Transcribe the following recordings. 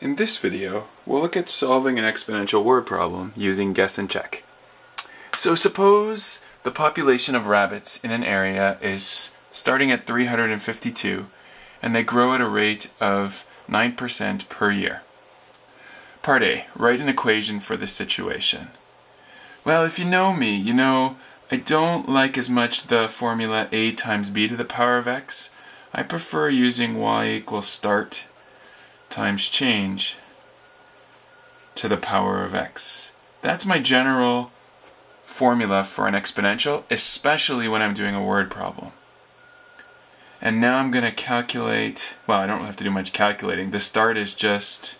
In this video, we'll look at solving an exponential word problem using guess and check. So suppose the population of rabbits in an area is starting at 352 and they grow at a rate of 9% per year. Part A, write an equation for this situation. Well, if you know me, you know I don't like as much the formula a times b to the power of x. I prefer using y equals start times change to the power of x. That's my general formula for an exponential, especially when I'm doing a word problem. And now I'm going to calculate, well, I don't have to do much calculating. The start is just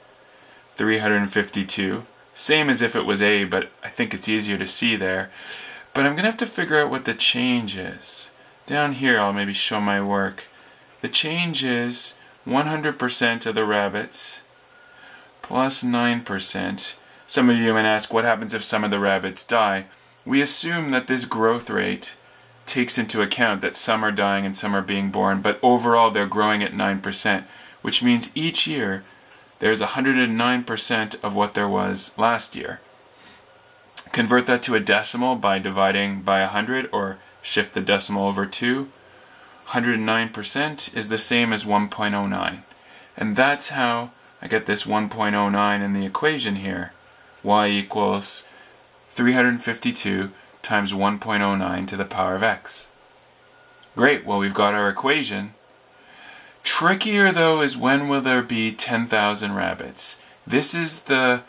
352. Same as if it was A, but I think it's easier to see there. But I'm going to have to figure out what the change is. Down here, I'll maybe show my work. The change is 100% of the rabbits plus 9%. Some of you might ask, what happens if some of the rabbits die? We assume that this growth rate takes into account that some are dying and some are being born, but overall they're growing at 9%, which means each year there's 109% of what there was last year. Convert that to a decimal by dividing by 100 or shift the decimal over 2. 109% is the same as 1.09. And that's how I get this 1.09 in the equation here. y equals 352 times 1.09 to the power of x. Great, well we've got our equation. Trickier though is when will there be 10,000 rabbits? This is the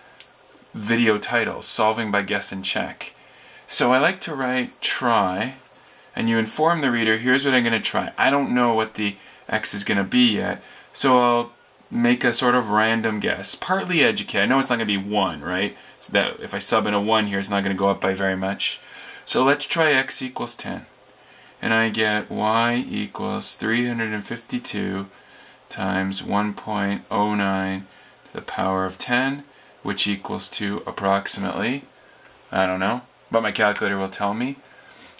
video title, Solving by Guess and Check. So I like to write try and you inform the reader, here's what I'm going to try. I don't know what the X is going to be yet, so I'll make a sort of random guess. Partly educate. I know it's not going to be 1, right? So that if I sub in a 1 here, it's not going to go up by very much. So let's try X equals 10. And I get Y equals 352 times 1.09 to the power of 10, which equals to approximately, I don't know, but my calculator will tell me,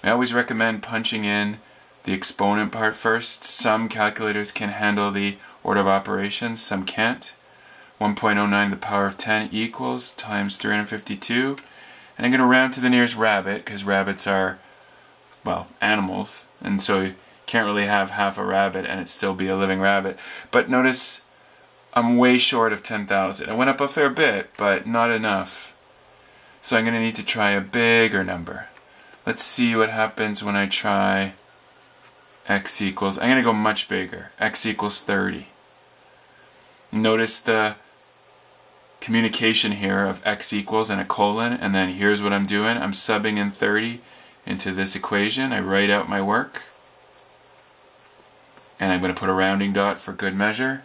I always recommend punching in the exponent part first. Some calculators can handle the order of operations, some can't. 1.09 to the power of 10 equals times 352. And I'm going to round to the nearest rabbit because rabbits are, well, animals. And so you can't really have half a rabbit and it still be a living rabbit. But notice I'm way short of 10,000. I went up a fair bit, but not enough. So I'm going to need to try a bigger number. Let's see what happens when I try x equals, I'm going to go much bigger, x equals 30. Notice the communication here of x equals and a colon, and then here's what I'm doing. I'm subbing in 30 into this equation. I write out my work, and I'm going to put a rounding dot for good measure.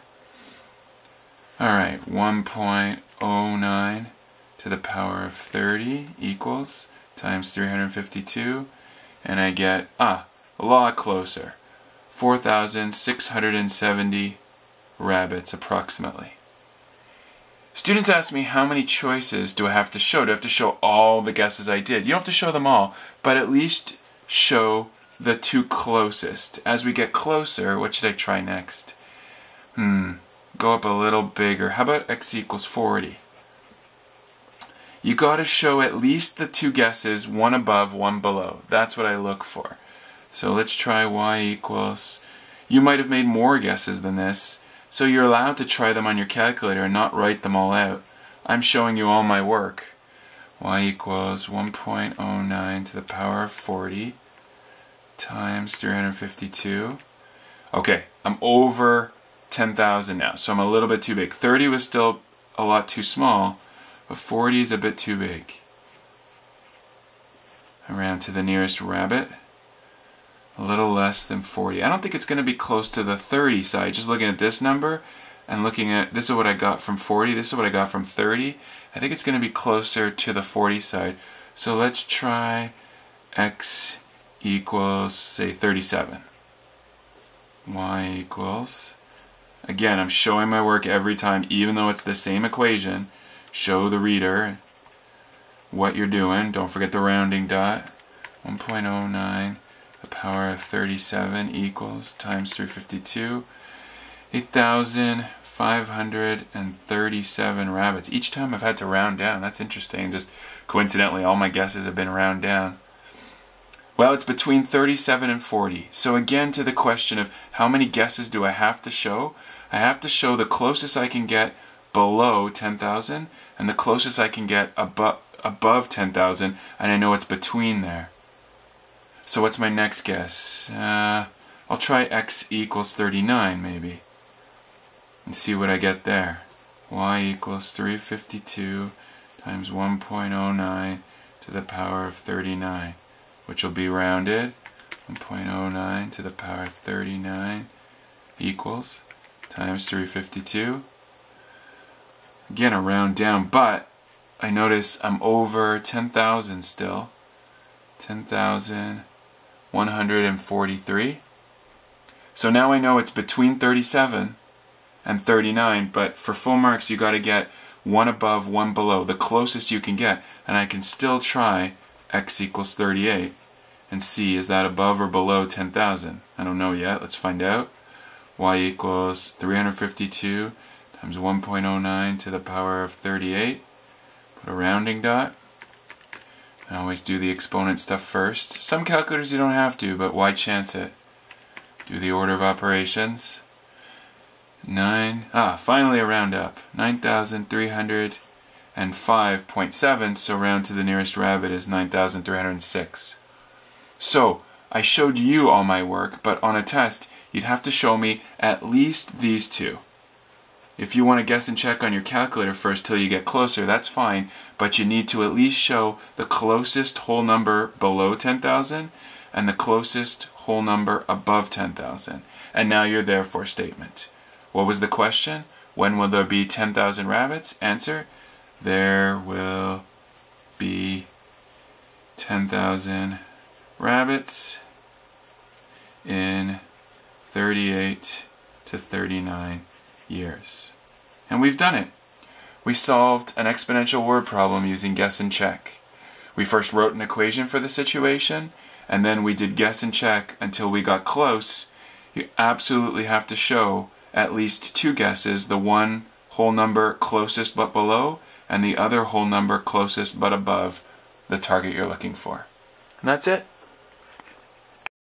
Alright, 1.09 to the power of 30 equals times 352 and I get, ah, a lot closer. 4,670 rabbits approximately. Students ask me how many choices do I have to show? Do I have to show all the guesses I did? You don't have to show them all, but at least show the two closest. As we get closer, what should I try next? Hmm, go up a little bigger. How about x equals 40? You got to show at least the two guesses, one above, one below. That's what I look for. So let's try y equals. You might have made more guesses than this, so you're allowed to try them on your calculator and not write them all out. I'm showing you all my work. y equals 1.09 to the power of 40 times 352. Okay, I'm over 10,000 now, so I'm a little bit too big. 30 was still a lot too small, but 40 is a bit too big. Around to the nearest rabbit. A little less than 40. I don't think it's going to be close to the 30 side. Just looking at this number and looking at this is what I got from 40, this is what I got from 30. I think it's going to be closer to the 40 side. So let's try x equals, say, 37. y equals, again, I'm showing my work every time, even though it's the same equation show the reader what you're doing. Don't forget the rounding dot. 1.09, the power of 37 equals times 352. 8,000 537 rabbits. Each time I've had to round down. That's interesting. Just coincidentally, all my guesses have been round down. Well, it's between 37 and 40. So again, to the question of how many guesses do I have to show? I have to show the closest I can get below 10,000 and the closest I can get above above 10,000 and I know it's between there. So what's my next guess? Uh, I'll try x equals 39 maybe and see what I get there. y equals 352 times 1.09 to the power of 39 which will be rounded 1.09 to the power of 39 equals times 352 again a round down but I notice I'm over 10,000 still. 10,143 so now I know it's between 37 and 39 but for full marks you got to get one above one below the closest you can get. And I can still try x equals 38 and see is that above or below 10,000 I don't know yet. Let's find out. Y equals 352 times 1.09 to the power of 38 put a rounding dot. I always do the exponent stuff first. Some calculators you don't have to but why chance it? Do the order of operations. 9 ah finally a round up. 9305.7 so round to the nearest rabbit is 9306 so I showed you all my work, but on a test, you'd have to show me at least these two. If you want to guess and check on your calculator first till you get closer, that's fine, but you need to at least show the closest whole number below 10,000 and the closest whole number above 10,000. And now you're there for a statement. What was the question? When will there be 10,000 rabbits? Answer, there will be 10,000 rabbits in 38 to 39 years. And we've done it. We solved an exponential word problem using guess and check. We first wrote an equation for the situation, and then we did guess and check until we got close. You absolutely have to show at least two guesses, the one whole number closest but below, and the other whole number closest but above the target you're looking for. And that's it.